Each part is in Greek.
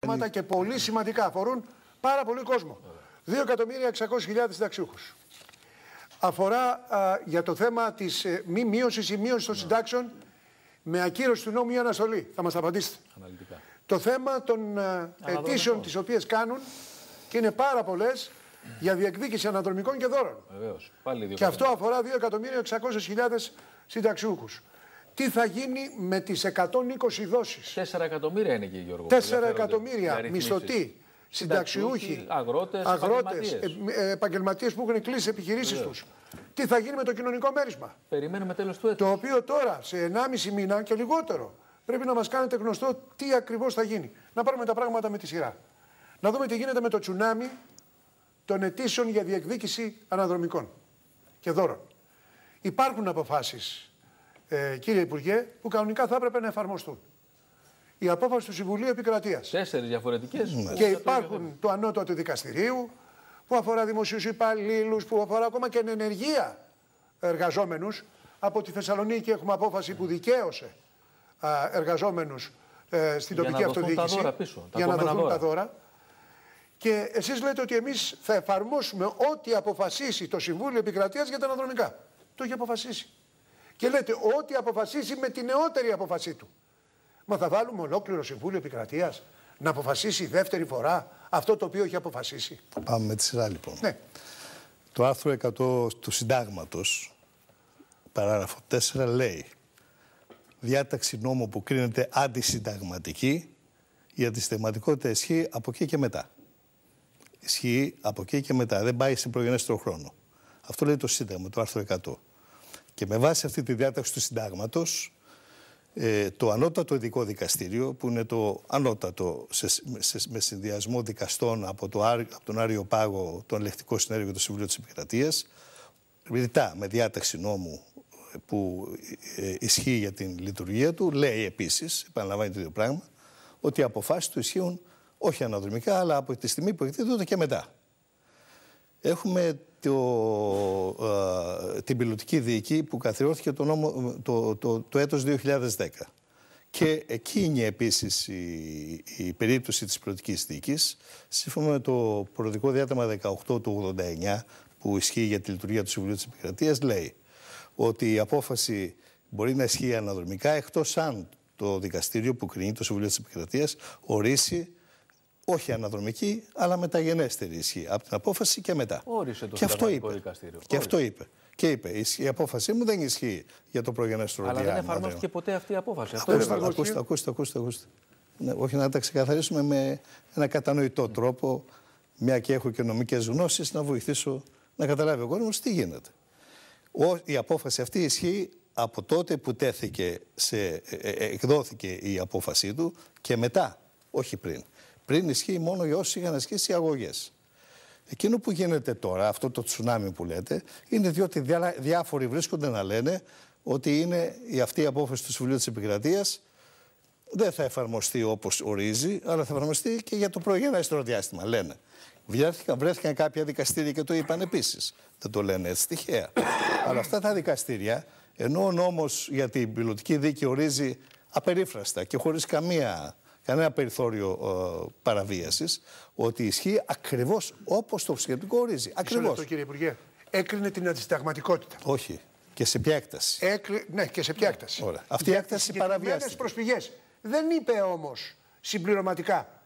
θέματα και πολύ σημαντικά αφορούν πάρα πολύ κόσμο. 2.600.000 συνταξιούχους. Αφορά α, για το θέμα της ε, μη μείωσης ή μείωσης των συντάξεων με ακύρωση του νόμου ή αναστολή. Θα μας τα απαντήσετε. Αναλυτικά. Το θέμα των ε, αιτήσεων τις οποίες κάνουν και είναι πάρα πολλές για διεκδίκηση αναδρομικών και δώρων. Βεβαίως. Πάλι δύο Και αυτό αφορά 2.600.000 συνταξιούχους. Τι θα γίνει με τις 120 δόσεις; 4 εκατομμύρια είναι και Γιώργο. 4 που ενδιαφέρονται για εκατομμύρια ρυθμίσεις. μισθωτοί, συνταξιούχοι, Συνταξιούχοι, αγρότες, αγρότες επαγγελματίες. ε, ε, επαγγελματίες που έχουν κλείσει επιχειρήσεις τους. Τι θα γίνει με το κοινωνικό μέρισμα; Περιμένουμε τέλος του έτους. Το οποίο τώρα σε 1,5 μήνα και λιγότερο πρέπει να μας κάνετε γνωστό τι ακριβώς θα γίνει. Να πάρουμε τα πράγματα με τη σειρά. Να δούμε τι γίνεται με το τσουνάμι των αιτήσεων για διεκδίκηση αναδρομικών και δώρων. Υπάρχουν αποφάσεις, ε, κύριε Υπουργέ, που κανονικά θα έπρεπε να εφαρμοστούν. Η απόφαση του Συμβουλίου Επικρατείας Τέσσερις διαφορετικές. και υπάρχουν του ανώτατου δικαστηρίου που αφορά δημοσίους υπαλλήλους, που αφορά ακόμα και ενεργεία εργαζόμενους. Από τη Θεσσαλονίκη έχουμε απόφαση που δικαίωσε α, εργαζόμενους ε, στην Για τοπική να δοθούν τα αυτοδιοίκηση δώρα πίσω, τα για να επόμενα δοθούν τα δώρα. δώρα. Και εσείς λέτε ότι εμείς θα εφαρμόσουμε ό,τι αποφασίσει το Συμβούλιο Επικρατείας για τα αναδρομικά. Το έχει αποφασίσει. Και λέτε ό,τι αποφασίσει με τη νεότερη αποφασή του. Μα θα βάλουμε ολόκληρο Συμβούλιο Επικρατείας να αποφασίσει δεύτερη φορά αυτό το οποίο έχει αποφασίσει. Πάμε με τη σειρά λοιπόν. Ναι. Το άρθρο 100 του συντάγματος, παράγραφο 4, λέει διάταξη νόμου που κρίνεται αντισυνταγματική, η αντισυνταγματικότητα ισχύει από εκεί και μετά. Ισχύει από εκεί και μετά, δεν πάει σε προγενέστερο χρόνο. Αυτό λέει το Σύνταγμα, το άρθρο 100. Και με βάση αυτή τη διάταξη του Συντάγματος, ε, το ανώτατο ειδικό δικαστήριο, που είναι το ανώτατο σε, σε- με συνδυασμό δικαστών από, το, Άρ- από τον Άριο Πάγο, το Ελεκτικό Συνέδριο και το Συμβούλιο της Επικρατείας, ρητά με διάταξη νόμου ε, που ε, ισχύει για την λειτουργία του, λέει επίσης, επαναλαμβάνει το ίδιο πράγμα, ότι οι αποφάσεις του ισχύουν όχι αναδρομικά, αλλά από τη στιγμή που εκδίδονται και μετά. Έχουμε το, ε, την πιλωτική δίκη που καθιερώθηκε το, νόμο, το, το, το έτος 2010. Και εκείνη επίσης η, η περίπτωση της πιλωτικής δίκης, σύμφωνα με το προοδικό διάταμα 18 του 89, που ισχύει για τη λειτουργία του Συμβουλίου της Επικρατείας, λέει ότι η απόφαση μπορεί να ισχύει αναδρομικά εκτός αν το δικαστήριο που κρίνει το Συμβουλίο της Επικρατείας ορίσει όχι αναδρομική, αλλά μεταγενέστερη ισχύ. Από την απόφαση και μετά. Όρισε το και αυτό Συνταγματικό είπε. Δικαστήριο. Και Όρισε. αυτό είπε. Και είπε, «Η- η απόφασή μου δεν ισχύει για το προγενέστερο Αλλά δεν διάστημα». εφαρμόστηκε ποτέ αυτή η απόφαση. Αυτό Ακούστε, είναι το ακούστε, ακούστε, ακούστε, ακούστε. Ναι, όχι να τα ξεκαθαρίσουμε με ένα κατανοητό τρόπο, μια και έχω και νομικές γνώσεις, να βοηθήσω να καταλάβει ο κόσμος τι γίνεται. Ο, η απόφαση αυτή ισχύει από τότε που τέθηκε σε, ε, ε, εκδόθηκε η απόφασή του και μετά, όχι πριν. Πριν ισχύει μόνο για όσοι είχαν ασκήσει αγωγές. Εκείνο που γίνεται τώρα, αυτό το τσουνάμι που λέτε, είναι διότι διά- διάφοροι βρίσκονται να λένε ότι είναι η αυτή η απόφαση του Συμβουλίου της Επικρατείας δεν θα εφαρμοστεί όπως ορίζει, αλλά θα εφαρμοστεί και για το προγενέστερο διάστημα, λένε. Βρέθηκαν, βρέθηκαν κάποια δικαστήρια και το είπαν επίσης. Δεν το λένε έτσι τυχαία. αλλά αυτά τα δικαστήρια, ενώ ο νόμος για την πιλωτική δίκη ορίζει απερίφραστα και χωρίς καμία, κανένα περιθώριο ε, παραβίασης, ότι ισχύει ακριβώς όπως το σχετικό ορίζει. Μισό Ακριβώς. λεπτό, κύριε Υπουργέ. Έκρινε την αντισταγματικότητα. Όχι. Και σε ποια έκταση. Έκρι... Ναι, και σε ποια έκταση. Ωραία. Αυτή η Για έκταση τις συγκεκριμένες παραβιάστηκε. προσφυγές. Δεν είπε όμως συμπληρωματικά.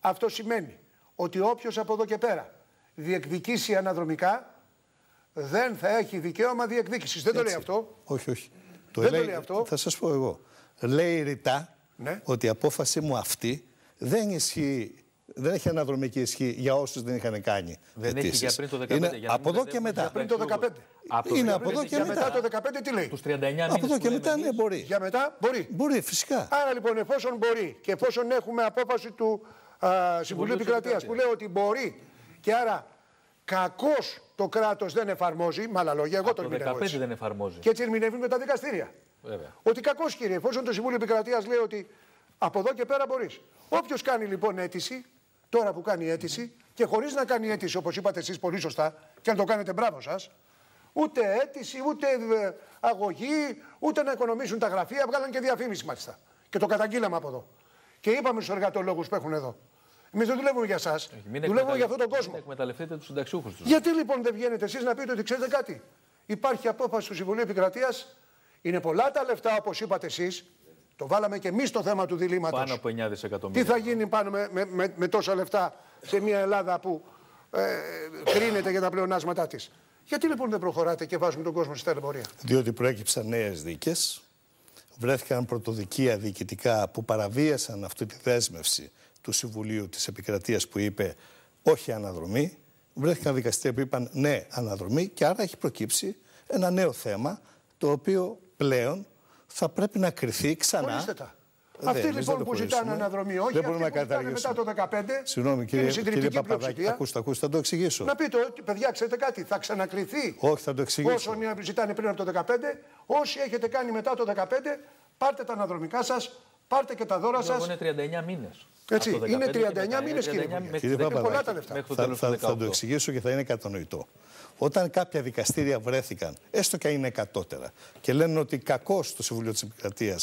Αυτό σημαίνει ότι όποιος από εδώ και πέρα διεκδικήσει αναδρομικά δεν θα έχει δικαίωμα διεκδίκησης. Δεν το λέει αυτό. Όχι, όχι. Δεν το λέει αυτό. Θα σας πω εγώ. Λέει ρητά Ναι. ότι η απόφαση μου αυτή δεν ισχύει, δεν έχει αναδρομική ισχύ για όσους δεν είχαν κάνει Δεν έχει αιτήσεις. για πριν το 15. Είναι για να από μην εδώ και μπερδεύουμε μετά. Πριν το 15. Από το Είναι 15 από εδώ και Για μετά μετά. το 15 τι λέει; Τους 39 μήνες Από εδώ που και λέμε μετά ναι, εμείς, μπορεί. Για μετά μπορεί. Μπορεί, φυσικά. Άρα λοιπόν, εφόσον μπορεί και εφόσον έχουμε απόφαση του α, Συμβουλίου της Επικρατείας που Επικρατείας. λέει ότι μπορεί και άρα κακώς το κράτος δεν εφαρμόζει, με άλλα λόγια, εγώ Από το το ερμηνεύω 15 έτσι. δεν εφαρμόζει. Και έτσι ερμηνεύουν με τα δικαστήρια. Βέβαια. Ότι κακώς κύριε, εφόσον το Συμβούλιο Επικρατείας λέει ότι από εδώ και πέρα μπορείς. Όποιος κάνει λοιπόν αίτηση, τώρα που κάνει αίτηση και χωρίς να κάνει αίτηση όπως είπατε εσείς πολύ σωστά και αν το κάνετε μπράβο σας, ούτε αίτηση, ούτε ε, αγωγή, ούτε να οικονομήσουν τα γραφεία, βγάλαν και διαφήμιση μάλιστα. Και το καταγγείλαμε από εδώ. Και είπαμε στους εργατολόγους που έχουν εδώ. Εμείς δεν δουλεύουμε για εσά. Μην Δουλεύουμε εκμεταλλε- για αυτόν τον μην κόσμο. εκμεταλλευτείτε τους συνταξιούχους τους. Γιατί λοιπόν δεν βγαίνετε εσείς να πείτε ότι ξέρετε κάτι. Υπάρχει απόφαση του Συμβουλίου Επικρατείας. Είναι πολλά τα λεφτά όπως είπατε εσείς. Το βάλαμε και εμείς το θέμα του διλήμματος. Πάνω από 9 δισεκατομμύρια. Τι θα γίνει πάνω με, με, με, με τόσα λεφτά σε μια Ελλάδα που ε, κρίνεται για τα πλεονάσματά της; Γιατί λοιπόν δεν προχωράτε και βάζουμε τον κόσμο στη ταλαιπωρία; Διότι προέκυψαν νέες δίκες. Βρέθηκαν πρωτοδικεία διοικητικά που παραβίασαν αυτή τη δέσμευση του Συμβουλίου της Επικρατείας που είπε όχι αναδρομή. Βρέθηκαν δικαστήρια που είπαν ναι αναδρομή και άρα έχει προκύψει ένα νέο θέμα το οποίο πλέον θα πρέπει να κρυθεί ξανά. Ορίστε τα. Δεν, Αυτοί εμείς λοιπόν δεν το που ζητάνε χωρίσουμε. αναδρομή, όχι Δεν αυτοί μπορούμε που να ζητάνε μετά το καταργήσουμε. 2015. Συγγνώμη είναι κύριε, συντριπτική κύριε Παπαδάκη, πλειοψηφία. ακούστε, ακούστε, θα το εξηγήσω. Να πείτε ότι, παιδιά, ξέρετε κάτι, θα ξανακριθεί. Όχι, θα το εξηγήσω. Όσο ζητάνε πριν από το 2015, όσοι έχετε κάνει μετά το 2015, πάρτε τα αναδρομικά σας, πάρτε και τα δώρα σας. Είναι 39 μήνες. Έτσι, είναι 39 μήνες, κύριε Υπουργέ. Κύριε πολλά Παπαδάκη, τα λεφτά. Μέχρι το θα, τέλος του θα, θα 18. το εξηγήσω και θα είναι κατανοητό. Όταν κάποια δικαστήρια βρέθηκαν, έστω και αν είναι κατώτερα, και λένε ότι κακώς το Συμβουλίο της Επικρατεία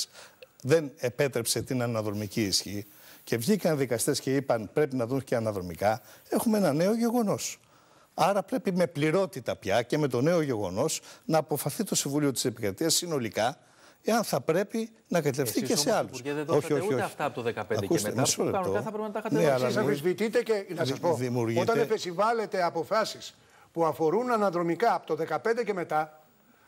δεν επέτρεψε την αναδρομική ισχύ και βγήκαν δικαστές και είπαν πρέπει να δουν και αναδρομικά, έχουμε ένα νέο γεγονός. Άρα πρέπει με πληρότητα πια και με το νέο γεγονός να αποφαθεί το Συμβούλιο της Επικρατεία συνολικά εάν θα πρέπει να κατευθυνθεί Εσείς και σε όμως, άλλους. Υπουργέ, δεν δώσατε ούτε αυτά από το 2015 και μετά, μισό που λεπτό. κανονικά θα πρέπει να τα είχατε Ναι, δώσει. αλλά Εσείς μου- αμφισβητείτε και να σας πω, Δημιουργείται- όταν εφεσιβάλλετε αποφάσεις που αφορούν αναδρομικά από το 2015 και μετά,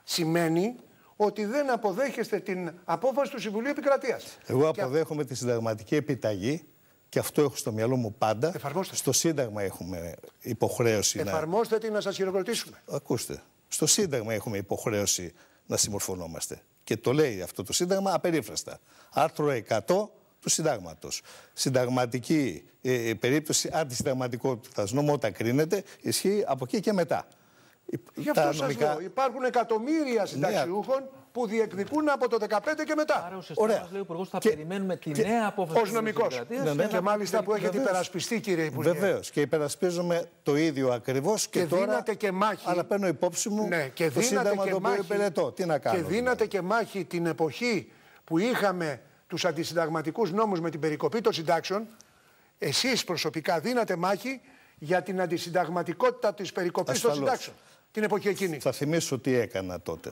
σημαίνει ότι δεν αποδέχεστε την απόφαση του Συμβουλίου Επικρατείας. Εγώ Και αποδέχομαι τη συνταγματική επιταγή και αυτό έχω στο μυαλό μου πάντα. Εφαρμόστε. Στο Σύνταγμα έχουμε υποχρέωση να. Εφαρμόστε την να σας χειροκροτήσουμε. Ακούστε. Στο Σύνταγμα έχουμε υποχρέωση να συμμορφωνόμαστε. Και το λέει αυτό το Σύνταγμα απερίφραστα. Άρθρο 100 του Συντάγματος. Συνταγματική ε, ε, περίπτωση αντισυνταγματικότητα νόμο όταν κρίνεται ισχύει από εκεί και μετά. Γι' αυτό σας λέω, υπάρχουν εκατομμύρια συνταξιούχων που διεκδικούν από το 2015 και μετά. Άρα ουσιαστικά Ωραία. μας λέει ο Υπουργός θα Και- περιμένουμε τη και- νέα απόφαση Ως νομικός. Δημοκρατίας Ναι, ναι. για Και να μάλιστα που έχετε Βεβαίως. υπερασπιστεί κύριε Υπουργέ. Βεβαίως. Και υπερασπίζομαι το ίδιο ακριβώς και, Και τώρα. δίνατε και μάχη. Αλλά παίρνω υπόψη μου Ναι, και το δίνατε Σύνταγμα και το οποίο μάχη, υπηρετώ. Τι να κάνω. Και δίνατε και μάχη την εποχή που είχαμε τους αντισυνταγματικούς νόμους με την περικοπή των συντάξεων. Εσείς προσωπικά δίνατε μάχη για την αντισυνταγματικότητα της περικοπής των Ασφαλώς. συντάξεων. Την εποχή εκείνη. Θα θυμίσω τι έκανα τότε.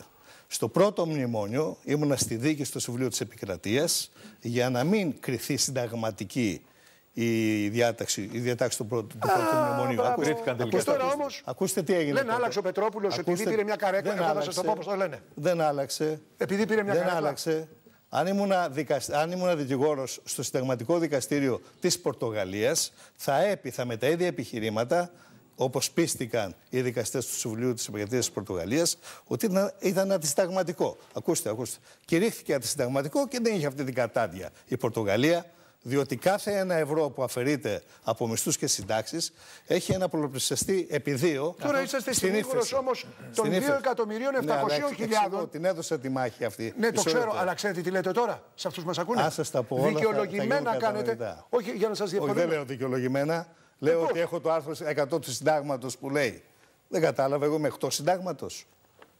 Στο πρώτο μνημόνιο ήμουνα στη δίκη στο Συμβουλίο της Επικρατείας για να μην κριθεί συνταγματική η διάταξη, η διατάξη του πρώτου, του πρώτου μνημονίου. μπράβο. Ακούστε- Κρίθηκαν τελικά. Και τώρα ακούστε. όμως Ακούστε τι έγινε. λένε τότε. άλλαξε ο Πετρόπουλος επειδή Ακούστε- πήρε μια καρέκλα. δεν Εγώ θα σας το πω άλλαξε. πώς το λένε. Δεν άλλαξε. Επειδή πήρε μια Δεν καρέκλα. άλλαξε. Αν ήμουνα, δικασ... Αν ήμουνα δικηγόρος στο συνταγματικό δικαστήριο της Πορτογαλίας, θα έπειθα με τα ίδια επιχειρήματα, όπως πίστηκαν οι δικαστές του Συμβουλίου της Επικρατείας της Πορτογαλίας, ότι ήταν, ήταν αντισυνταγματικό. Ακούστε, ακούστε. Κηρύχθηκε αντισυνταγματικό και δεν είχε αυτή την κατάδια η Πορτογαλία, διότι κάθε ένα ευρώ που αφαιρείται από μισθούς και συντάξεις έχει ένα πολλαπλασιαστή επί δύο Τώρα είσαστε στην συνήγορος ύφεση. όμως των Στην 2 ύφεση. εκατομμυρίων Ναι, αλλά 700.000. εξηγώ, Την έδωσα τη μάχη αυτή. Ναι, το Μισό ξέρω, λεπτό. αλλά ξέρετε τι λέτε τώρα σε αυτούς που μας ακούνε; Αν σας τα πω όλα, θα- θα Δικαιολογημένα γίνουν κάνετε. κατανοητά. Όχι, για να σας Όχι, δεν διευκολύνω. λέω δικαιολογημένα. Λέω πώς; ότι έχω το άρθρο 100 του συντάγματος που λέει. Δεν κατάλαβα, εγώ είμαι εκτό συντάγματος.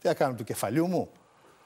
Τι θα κάνω του κεφαλιού μου.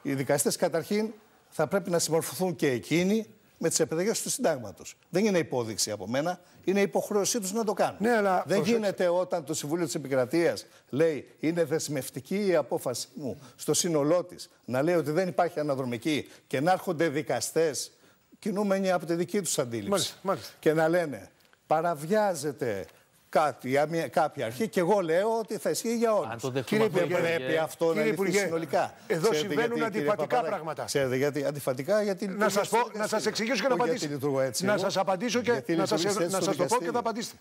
Οι δικαστές καταρχήν θα πρέπει να συμμορφωθούν και εκείνοι με τις επιδεγέ του συντάγματος. Δεν είναι υπόδειξη από μένα, είναι υποχρέωσή τους να το κάνουν. Ναι, αλλά Δεν προσέξτε. γίνεται όταν το Συμβούλιο της Επικρατείας λέει είναι δεσμευτική η απόφαση μου στο σύνολό της να λέει ότι δεν υπάρχει αναδρομική και να έρχονται δικαστές κινούμενοι από τη δική τους αντίληψη. Μάλιστα, μάλιστα. Και να λένε παραβιάζεται κάτι, μια- κάποια αρχή και εγώ λέω ότι θα ισχύει για όλους. Αν το δεχτούμε Κύριε αυτό, Υπουργέ, Υπουργέ, πρέπει αυτό να κύριε λυθεί Υπουργέ, συνολικά. εδώ Ξέρετε συμβαίνουν γιατί, κύριε αντιφατικά Παπαδάκη; πράγματα. Ξέρετε γιατί, αντιφατικά γιατί... Να λειτουργώ σας στο πω, να δικαστήριο. σας εξηγήσω και να Όχι γιατί απαντήσετε. λειτουργώ έτσι Να εγώ. σας απαντήσω και Γιατί να σα λειτουργείς έτσι να στο σας το πω και δικαστήριο. θα απαντήσετε.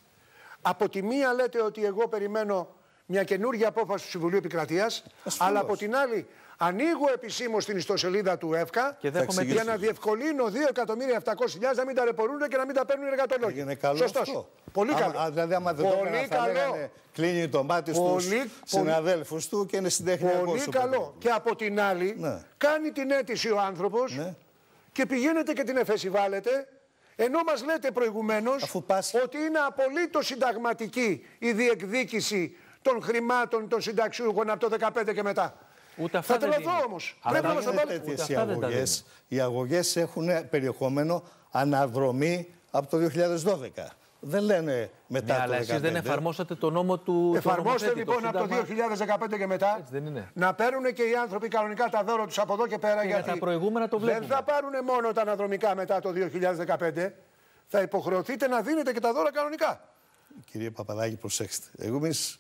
Από τη μία λέτε ότι εγώ περιμένω μια καινούργια απόφαση του Συμβουλίου Επικρατείας, αλλά από την άλλη ανοίγω επισήμως την ιστοσελίδα του ΕΦΚΑ Και δέχομαι για να διευκολύνω 2.700.000 να μην ταλαιπωρούν και να μην τα παίρνουν οι εργατολόγοι. Είναι καλό Σωστός. αυτό. Πολύ Άμα- καλό. α, δηλαδή, άμα δεν το Πολύ έκανα, θα καλό. λέγανε, κλείνει το μάτι στους Πολύ- συναδέλφους του και είναι συντεχνιακός. Πολύ ο καλό. παιδί. Και από την άλλη, Ναι. κάνει την αίτηση ο άνθρωπος Ναι. και πηγαίνετε και την εφεσιβάλλετε, ενώ μας λέτε προηγουμένως Αφού πας- ότι είναι απολύτως συνταγματική η διεκδίκηση των χρημάτων των συνταξιούχων από το 2015 και μετά. Ούτε αυτά Θα δεν τρελαθώ δίνει. όμως. Αλλά Πρέπει να δεν μα τα είναι βάλετε. τέτοιες Ούτε οι αυτά δεν τα αγωγές. δίνουν. Οι αγωγές έχουν περιεχόμενο αναδρομή από το 2012. Δεν λένε μετά Ναι, το αλλά 2015. εσεί δεν εφαρμόσατε το νόμο του. του Εφαρμόστε νομοθέτη, λοιπόν από το Σύνταγμα. 2015 και μετά Έτσι δεν είναι. να παίρνουν και οι άνθρωποι κανονικά τα δώρα τους από εδώ και πέρα. Και για γιατί τα προηγούμενα το δεν βλέπουμε. θα πάρουν μόνο τα αναδρομικά μετά το 2015. Θα υποχρεωθείτε να δίνετε και τα δώρα κανονικά. Κύριε Παπαδάκη, προσέξτε. Εγώ εμείς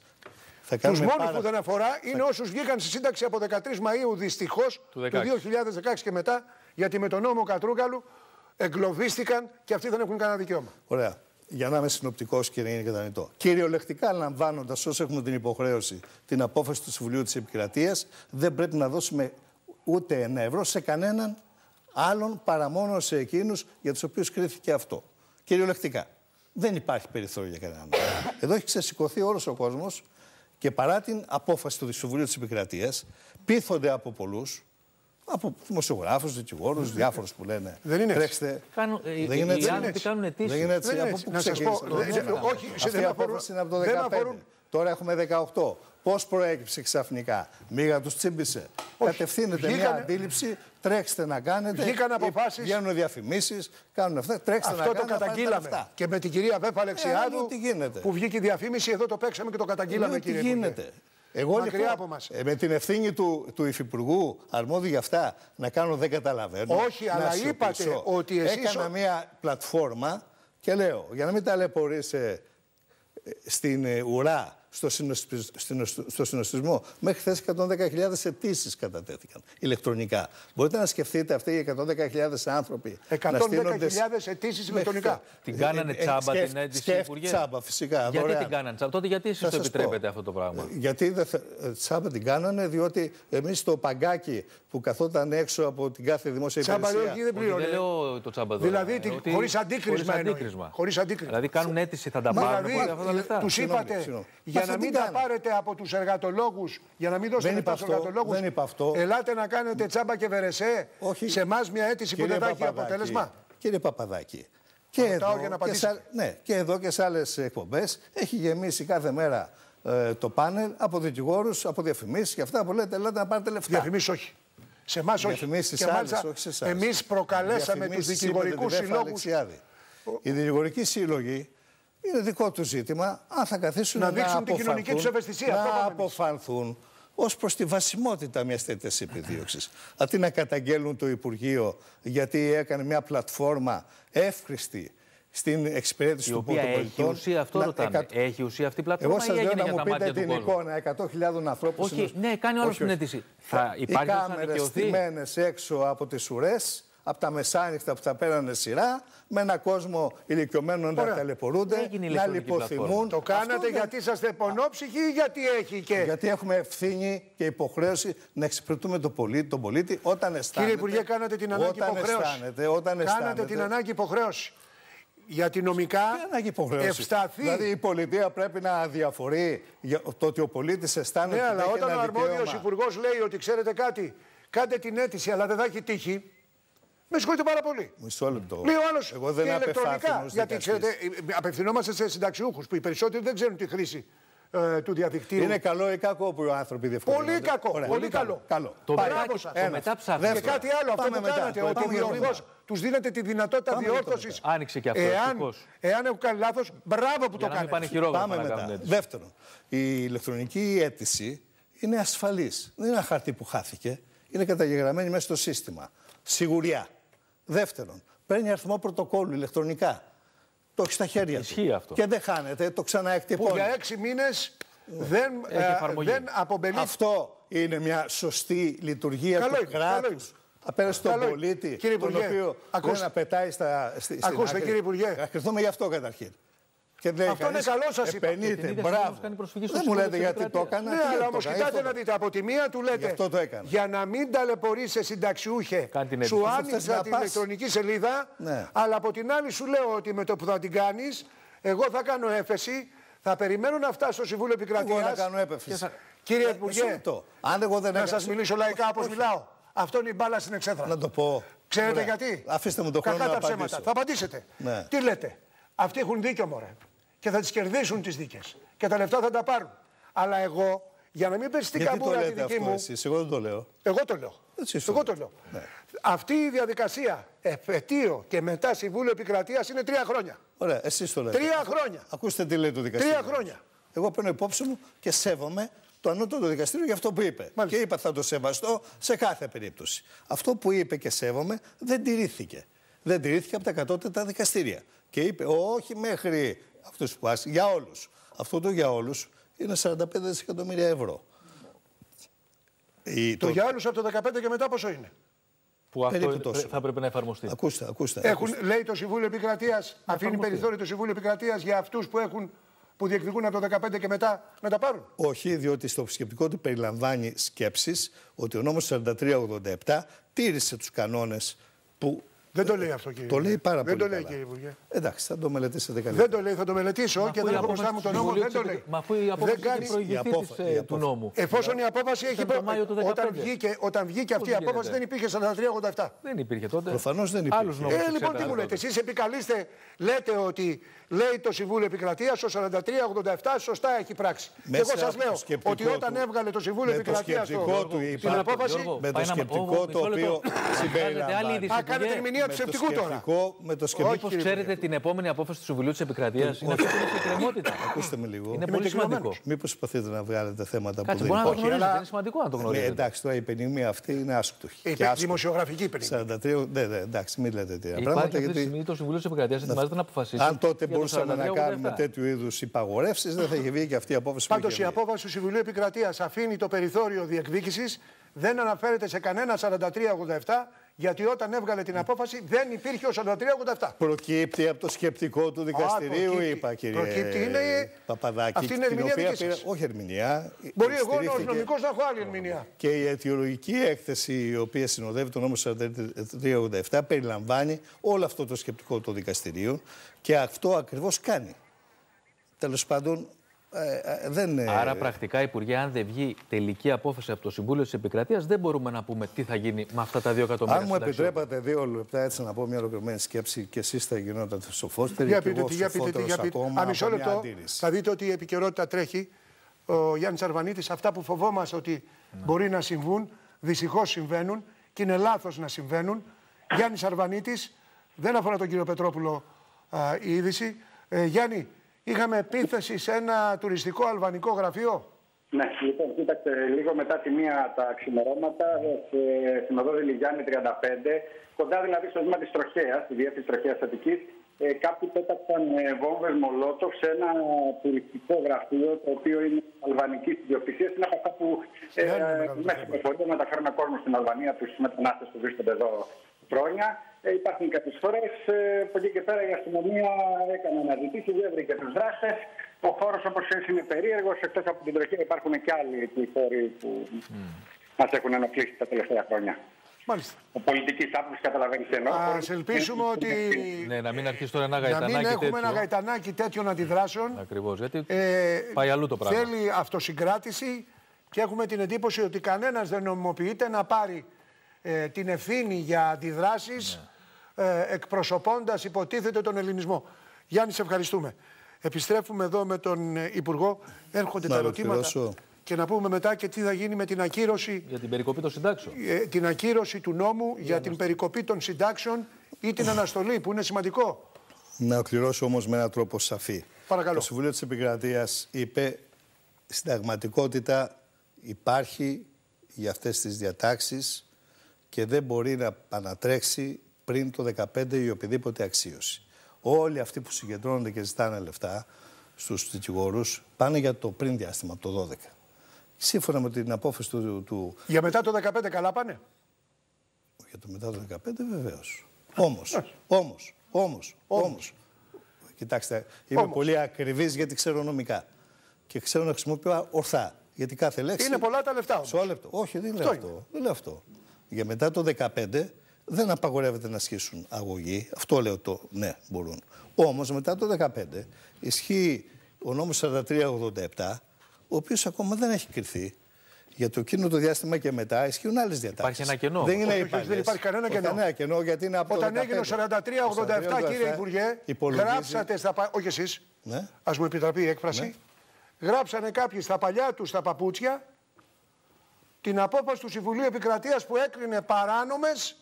θα Τους κάνουμε μόνους πάρα... που δεν αφορά είναι όσους βγήκαν στη σύνταξη από 13 Μαου δυστυχώς Του του 16. 2016 και μετά, γιατί με τον νόμο Κατρούγκαλου εγκλωβίστηκαν και αυτοί δεν έχουν κανένα δικαίωμα. Ωραία. Για να είμαι συνοπτικός και να είναι κατανοητό. Κυριολεκτικά λαμβάνοντας όσο έχουμε την υποχρέωση την απόφαση του Συμβουλίου της Επικρατείας, δεν πρέπει να δώσουμε ούτε ένα ευρώ σε κανέναν άλλον παρά μόνο σε εκείνους για τους οποίους κρίθηκε αυτό. Κυριολεκτικά. Δεν υπάρχει περιθώριο για κανέναν. άλλο. Εδώ έχει ξεσηκωθεί όλος ο κόσμος και παρά την απόφαση του Συμβουλίου της Επικρατείας, πείθονται από πολλούς, από δημοσιογράφους, δικηγόρους, διάφορους που λένε. Δεν είναι έτσι. Τρέξτε. Κάνουν- ε, Δεν οι- είναι οι έτσι. άνθρωποι κάνουν αιτήσεις. Δεν είναι έτσι. Δεν είναι Από έτσι. πού Να σας πω, ξεκίνησε το δεν- θέμα; δεν- όχι, σε- Αυτή δεν η αφορούν- απόφαση είναι από το δεν 2015. αφορούν. Τώρα έχουμε 18. Πώς προέκυψε ξαφνικά; Μίγα τους τσίμπησε. Κατευθύνεται μια Βγήκανε- αντίληψη. Τρέξτε να κάνετε. Βγήκαν Ή αποφάσεις. Βγαίνουν διαφημίσεις. Κάνουν αυτά. Τρέξτε Αυτό να το κάνετε. να πάρετε καταγγείλαμε. λεφτά. Και με την κυρία Βέφα Αλεξιάδου λέω τι γίνεται. που βγήκε η διαφήμιση, εδώ το παίξαμε και το καταγγείλαμε, Λέω, τι κύριε Υπουργέ. γίνεται. Εγώ Μακριά λοιπόν, από μας. ε, με την ευθύνη του, του Υφυπουργού αρμόδιου για αυτά να κάνω δεν καταλαβαίνω. Όχι, να αλλά σιωπήσω. είπατε ότι εσείς Έκανα ο- μια πλατφόρμα και λέω, για να μην ταλαιπωρείς ε, ε, στην ε, ουρά, στο, συνοστισ- στην- στο συνοστισμό, μέχρι χθε 110.000 αιτήσεις κατατέθηκαν ηλεκτρονικά. Μπορείτε να σκεφτείτε αυτοί οι 110.000 άνθρωποι. να 110.000 στείνονται- αιτήσεις μέχρι ηλεκτρονικά. χθε. Την κάνανε Ε, ε, τσάμπα σκεφ- την αίτηση, σκεφ- Υπουργέ; Τσάμπα, φυσικά. Γιατί δωρεάν. την κάνανε τσάμπα; Τότε γιατί εσείς Θα το σας επιτρέπετε πω. αυτό το πράγμα; Γιατί δεν θα, ε, τσάμπα την κάνανε, διότι εμείς το παγκάκι που καθόταν έξω από την κάθε δημόσια Τσάμπα υπηρεσία. λέω, εκεί δεν Όχι, πλήρωνε. δεν λέω το τσάμπα δώρα. Δηλαδή, Ε, τι- ότι- χωρίς αντίκρισμα χωρίς εννοεί. αντίκρισμα. Χωρίς αντίκρισμα. Δηλαδή κάνουν αίτηση, θα τα Μα, πάρουν Δηλαδή, από αυτά τα λεφτά; τους Συγγνώμη, είπατε συγγνώμη. Για Μα να θα μην την τα κάνω. πάρετε από τους εργατολόγους, για να μην δώσετε Δεν λεφτά είπα στους αυτό, εργατολόγους. δεν είπα αυτό. Ελάτε να κάνετε τσάμπα και βερεσέ Όχι. σε εμάς μια αίτηση που δεν θα έχει Παπαδάκη, αποτέλεσμα. Κύριε Παπαδάκη, και Ρωτάω εδώ, για να και, απαντήσετε. σε, ναι, και εδώ και σε άλλες εκπομπές έχει γεμίσει κάθε μέρα ε, το πάνελ από δικηγόρους, από διαφημίσεις και αυτά που λέτε. Ελάτε να πάρετε λεφτά. Διαφημίσεις όχι. Σε εμάς όχι. Διαφημίσεις Και άλλες, μάλιστα όχι σε εσάς. εμείς προκαλέσαμε τους Διαφημίσεις δικηγορικούς είπατε, τη Βέφα συλλόγους. Αλεξιάδη. Οι δικηγορικοί σύλλογοι είναι δικό του ζήτημα αν θα καθίσουν Να να, δείξουν την κοινωνική αποφανθούν, τους ευαισθησία. Αυτό Να πάμε εμείς. αποφανθούν ως προς τη βασιμότητα μιας τέτοιας επιδίωξης. Αντί να καταγγέλνουν το Υπουργείο γιατί έκανε μια πλατφόρμα εύχρηστη στην εξυπηρέτηση Η του οποία έχει πολιτών, ουσία, αυτό να- ρωτάμε. εκατο- Έχει ουσία αυτή η πλατφόρμα Εγώ ή σα λέω έγινε να για μου τα πείτε μάτια του την κόσμου; εικόνα 100.000 ανθρώπων. Όχι, ναι, κάνει ο άλλος την αίτηση. Θα υπάρχει Οι ώστε να κάμερες δικαιωθεί; στημένες έξω από τις ουρές, από τα μεσάνυχτα που θα πέρανε σειρά, με ένα κόσμο ηλικιωμένο να Ωραία. ταλαιπωρούνται, Έγινε η να ηλεκτρονική λιποθυμούν. πλατφόρμα. Το κάνατε Αυτό δεν- γιατί είσαστε πονόψυχοι ή γιατί έχει και. Γιατί έχουμε ευθύνη και υποχρέωση να εξυπηρετούμε τον πολίτη, τον πολίτη όταν αισθάνεται. Κύριε Υπουργέ, κάνατε την ανάγκη όταν υποχρέωση. Αισθάνεται, όταν Κάνατε αισθάνεται. την ανάγκη υποχρέωση. Γιατί νομικά Τι ανάγκη υποχρέωση; ευσταθεί. Δηλαδή η πολιτεία πρέπει να αδιαφορεί για το ότι ο πολίτης αισθάνεται Ναι, ότι αλλά έχει όταν ένα ο αρμόδιος δικαίωμα. υπουργός λέει ότι ξέρετε κάτι, κάντε την αίτηση, αλλά δεν θα έχει τύχη. Με συγχωρείτε πάρα πολύ. Μισό λεπτό. Λέει ο άλλος Εγώ δεν και είμαι ηλεκτρονικά. απεφάθυνος Γιατί δικαστής. ξέρετε, ε, απευθυνόμαστε σε συνταξιούχους που οι περισσότεροι δεν ξέρουν τη χρήση ε, του διαδικτύου. Είναι καλό ή κακό που οι άνθρωποι διευκολύνονται; Πολύ κακό, Ωραία. πολύ καλό. καλό. Το Πάει. μετά- Μπράβο το σας. μετά ψάχνει. Και Δεύτερο. κάτι άλλο, αυτό Πάμε που μετά. κάνατε, Το ότι πάμε για το διορθώ, βήμα. τους δίνετε τη δυνατότητα Πάμε για το διόρθωσης. μετά. Άνοιξε και αυτό, Εάν, ευτυχώς. εάν έχω κάνει λάθος, μπράβο που το Για να μην πάνε κάνετε. χειρόγραφα Πάμε να μετά. κάνουν αίτηση. Δεύτερον, η ηλεκτρονική αίτηση είναι ασφαλής. Δεν είναι ένα χαρτί που χάθηκε. Είναι καταγεγραμμένη μέσα στο σύστημα. Σιγουριά. Δεύτερον, παίρνει αριθμό πρωτοκόλλου ηλεκτρονικά. Το έχεις στα χέρια Ισχύει του. αυτό. Και δεν χάνεται, το Που ξαναεκτυπώνει. για έξι μήνες δεν, Έχει ε, εφαρμογή. δεν απομπελεί. Αυτό είναι μια σωστή λειτουργία Καλό του είναι, καλό κράτου. είναι. Απέναντι στον Καλό είναι. πολίτη, Κύριε τον Υπουργέ, οποίο ακούστε. δεν απαιτάει στα, στη, στην Ακούστε, άκρη. κύριε Υπουργέ. Να κρυθούμε γι' αυτό καταρχήν. Και λέει Αυτό είναι κανείς, καλό σας είπα. επενείτε, Και την ίδια μπράβο. στιγμή κάνει προσφυγή στο Δεν μου Συμβούλιο λέτε της γιατί το Επικρατείας. έκανα. Ναι, τι αλλά γιατί όμως το έκανα, κοιτάτε αυτό να δείτε. Από τη μία του λέτε Γι' αυτό το έκανα. για να μην ταλαιπωρείς σε συνταξιούχε, Κάνει την αίτηση. σου Αφού θες άνοιξα να την πας. ηλεκτρονική σελίδα. Ναι. Αλλά από την άλλη σου λέω ότι με το που θα την κάνεις, εγώ θα κάνω έφεση, θα περιμένω να φτάσω στο Συμβούλιο Εγώ να Επικρατεία. κάνω έπευσης. Κύριε Ε, Υπουργέ, μισό λεπτό. Αν εγώ δεν να έκανα- σας μιλήσω λαϊκά όπως Όχι. μιλάω. Αυτό είναι η μπάλα στην εξέδρα. Να το πω. Ξέρετε Ωραία. γιατί; Αφήστε μου το χρόνο Κακά να τα ψέματα. απαντήσω. Θα απαντήσετε. Ναι. Τι λέτε; Αυτοί έχουν δίκιο, μωρέ. Και θα τις κερδίσουν τις δίκε. Και τα λεφτά θα τα πάρουν. Αλλά εγώ για να μην πέσει στην Γιατί το καμπούρα τη λέτε δική αυτό μου. εσείς, εγώ δεν το λέω. Εγώ το λέω. Έτσι το Εγώ το λέω. λέω. Ναι. Αυτή η διαδικασία επαιτίο και μετά Συμβούλιο Επικρατείας είναι τρία χρόνια. Ωραία, εσείς το λέτε. Τρία Ακού- χρόνια. Ακούστε τι λέει το δικαστήριο. Τρία χρόνια. Εγώ παίρνω υπόψη μου και σέβομαι το ανώτατο δικαστήριο για αυτό που είπε. Μάλιστα. Και είπα θα το σεβαστώ σε κάθε περίπτωση. Αυτό που είπε και σέβομαι δεν τηρήθηκε. Δεν τηρήθηκε από τα κατώτατα δικαστήρια. Και είπε όχι μέχρι αυτούς που άσχει, για όλους. Αυτό το για όλους είναι 45 δισεκατομμύρια ευρώ. Η- Το για άλλου από το 15 και μετά πόσο είναι; Που αυτό Περίπου είναι- τόσο. θα πρέπει να εφαρμοστεί. Ακούστε, ακούστε. Έχουν, λέει το Συμβούλιο Επικρατείας, αφήνει εφαρμοστεί. περιθώριο το Συμβούλιο Επικρατείας για αυτούς που, έχουν, που διεκδικούν από το 15 και μετά να τα πάρουν. Όχι, διότι στο σκεπτικό του περιλαμβάνει σκέψεις ότι ο νόμος 4387 τήρησε τους κανόνες που... Δεν το λέει αυτό, κύριε. Το λέει πάρα Δεν πολύ το λέει, καλά. κύριε Υπουργέ. Εντάξει, θα το μελετήσετε καλύτερα. Δεν το λέει, θα το μελετήσω Μα και αφού δεν η έχω απόφαση μπροστά μου του το νόμο. Συμβουλίου Δεν το της λέει. Επι- Μα αφού η απόφαση Δεν κάνει. είναι προηγηθής η απόφα- της, ε, η του απόφα- νόμου. Εφόσον η απόφαση έχει Ήταν το Μάιο του 15. Όταν βγήκε, όταν βγήκε αυτή η Πώς απόφαση γίνεται. δεν υπήρχε 43-87. Δεν υπήρχε τότε. Προφανώς δεν υπήρχε. Άλλους νόμους Ε, λοιπόν, ξέρετε, τι μου άλλα λέτε, τότε. εσείς επικαλείστε, λέτε ότι λέει το Συμβούλιο Επικρατείας το 43-87 σωστά έχει πράξει. Και Μέσα εγώ σας από το λέω σκεπτικό ότι όταν του- έβγαλε το Συμβούλιο με το Επικρατείας σκεπτικό του την είπα- απόφαση. Γιώργο, με το πάει να- σκεπτικό Ω, το μισό λεπτό. οποίο συμπεριλαμβάνει. Κάνετε άλλη είδηση, Α, κάνετε Υπουργέ. ερμηνεία του Με το σκεπτικού τώρα. σκεπτικό- Με το σκεπτικό... Όχι, Μήπως κύριε ξέρετε την επόμενη απόφαση του Συμβουλίου της Επικρατείας; Είναι αυτή που είναι σε κρεμότητα. Ακούστε με λίγο. Είναι πολύ τεκμηριωμένος. σημαντικό. Μήπως προσπαθείτε να βγάλετε θέματα Κάτσε, που μπορεί δεν να το υπάρχουν. γνωρίζετε. αλλά- Είναι σημαντικό να το Ναι, γνωρίζετε. εντάξει, τώρα η επενδυμία αυτή είναι άσχουτοχη. Η Και άσχοτη. δημοσιογραφική υπενήμα. 43, ναι, ναι, εντάξει, μην λέτε τέτοια Υπάρχει πράγματα. αυτή τη Γιατί στιγμή το Συμβούλιο της Επικρατείας ετοιμάζεται να αποφασίσει. αν τότε για το μπορούσαμε να 43-87. κάνουμε τέτοιου είδους υπαγορεύσεις, δεν θα είχε βγει και αυτή η απόφαση που Πάντως είχε η βγει. απόφαση του Συμβουλίου Επικρατείας αφήνει το περιθώριο διεκδίκησης, δεν αναφέρεται σε κανένα 43-87, γιατί όταν έβγαλε την απόφαση δεν υπήρχε ο 43-87. Προκύπτει από το σκεπτικό του δικαστηρίου, προκύπτει. είπα κύριε Προκύπτει, είναι- Παπαδάκη. αυτή είναι την ερμηνεία οποία δική σας. όχι ερμηνεία. Μπορεί εγώ ως στηρίχθηκε νομικός να έχω άλλη ερμηνεία. Και η αιτιολογική έκθεση η οποία συνοδεύει τον νόμο 4387 περιλαμβάνει όλο αυτό το σκεπτικό των δικαστηρίων και αυτό ακριβώς κάνει. Τέλος πάντων, ε, ε, δεν... ε, Άρα, πρακτικά, Υπουργέ, αν δεν βγει τελική απόφαση από το Συμβούλιο της Επικρατείας, δεν μπορούμε να πούμε τι θα γίνει με αυτά τα δύο εκατομμύρια. Αν μου συνταξιούχων. επιτρέπατε δύο λεπτά έτσι να πω μια ολοκληρωμένη σκέψη και εσείς θα γινόταν σοφότεροι Για και πείτε εγώ τι, για πείτε τι, σοφότερος για πείτε. ακόμα Α, μισό από μια λεπτό. αντίρρηση. Θα δείτε ότι η επικαιρότητα τρέχει. Ο Γιάννης Αρβανίτης, αυτά που φοβόμαστε ότι μπορεί να συμβούν, δυστυχώς συμβαίνουν και είναι λάθος να συμβαίνουν. Γιάννης Αρβανίτης, δεν αφορά τον κύριο Πετρόπουλο α, η είδηση. Ε, Γιάννη, είχαμε επίθεση σε ένα τουριστικό αλβανικό γραφείο. Ναι, λοιπόν, κοίταξε, λίγο μετά τη μία τα ξημερώματα, σε, στην οδό Δηλιγιάννη 35, κοντά δηλαδή στο βήμα της Τροχέας, στη διεύθυνση Τροχέας Αττικής, ε, κάποιοι πέταξαν ε, βόμβες Μολότοφ σε ένα τουριστικό γραφείο, το οποίο είναι αλβανική ιδιοκτησία. Είναι από αυτά που ε, Δεν είναι μεγάλο μέσα θέμα. από εφορία μεταφέρουν κόσμο στην Αλβανία, τους μετανάστες που βρίσκονται εδώ χρόνια. Ε, υπάρχουν κάποιε φορές. Ε, από εκεί και πέρα η αστυνομία έκανε αναζητήσεις, δεν βρήκε τους δράστες. Ο χώρος, όπως είναι περίεργος, εκτός από την τροχία υπάρχουν και άλλοι εκεί χώροι που mm. μας έχουν ενοχλήσει τα τελευταία χρόνια. Μάλιστα. Ο πολιτικής άποψης καταλαβαίνεις τι εννοώ. Α Χωρίς- ελπίσουμε ότι Ναι, να μην αρχίσει τώρα ένα να μην γαϊτανάκι έχουμε τέτοιο. ένα γαϊτανάκι τέτοιων αντιδράσεων. Ακριβώς. Γιατί Ε, πάει αλλού το πράγμα. Θέλει αυτοσυγκράτηση και έχουμε την εντύπωση ότι κανένας δεν νομιμοποιείται να πάρει ε, την ευθύνη για αντιδράσεις Ναι. ε, εκπροσωπώντας υποτίθεται τον ελληνισμό. Γιάννη, σε ευχαριστούμε. Επιστρέφουμε εδώ με τον ε, Υπουργό. Έρχονται Να τα ερωτήματα ολοκληρώσω. και να πούμε μετά και τι θα γίνει με την ακύρωση, Για την περικοπή των συντάξεων. ε, την ακύρωση του νόμου για την περικοπή των συντάξεων ή την αναστολή που είναι σημαντικό. Να ολοκληρώσω όμως με έναν τρόπο σαφή. Παρακαλώ. Το Συμβουλίο της Επικρατείας είπε συνταγματικότητα υπάρχει για αυτές τις διατάξεις και δεν μπορεί να ανατρέξει πριν το 15 ή οποιαδήποτε αξίωση. Όλοι αυτοί που συγκεντρώνονται και ζητάνε λεφτά στους δικηγόρους πάνε για το πριν διάστημα, από το 12. Σύμφωνα με την απόφαση του, του, Για μετά το 15 καλά πάνε; για το μετά το 15 βεβαίως. Όμως, όμως, όμως, όμως. Κοιτάξτε, είμαι Όμως. πολύ ακριβής γιατί ξέρω νομικά. Και ξέρω να χρησιμοποιώ ορθά. Γιατί κάθε λέξη... Είναι πολλά τα λεφτά όμως. Μισό λεπτό. Όχι, δεν λέω Αυτό αυτό. Δεν λέω αυτό. Για μετά το 15 δεν απαγορεύεται να ασχίσουν αγωγή. Αυτό λέω το ναι, μπορούν. Όμως μετά το 15 ισχύει ο νόμος 4387, ο οποίος ακόμα δεν έχει κρυθεί. Για το εκείνο το διάστημα και μετά ισχύουν άλλες διατάξεις. Υπάρχει ένα κενό Δεν όμως. είναι Όχι, οι όχι, δεν παλιές. υπάρχει κανένα Όχι, κενό. Κανένα κενό γιατί είναι από Όταν το 15. έγινε ο 43-87, κύριε Υπουργέ, υπολογίζει- γράψατε στα. πα- Όχι εσείς. Ναι. Α μου επιτραπεί η έκφραση. γράψανε κάποιοι στα παλιά τους τα παπούτσια την απόφαση του Συμβουλίου Επικρατείας που έκρινε παράνομες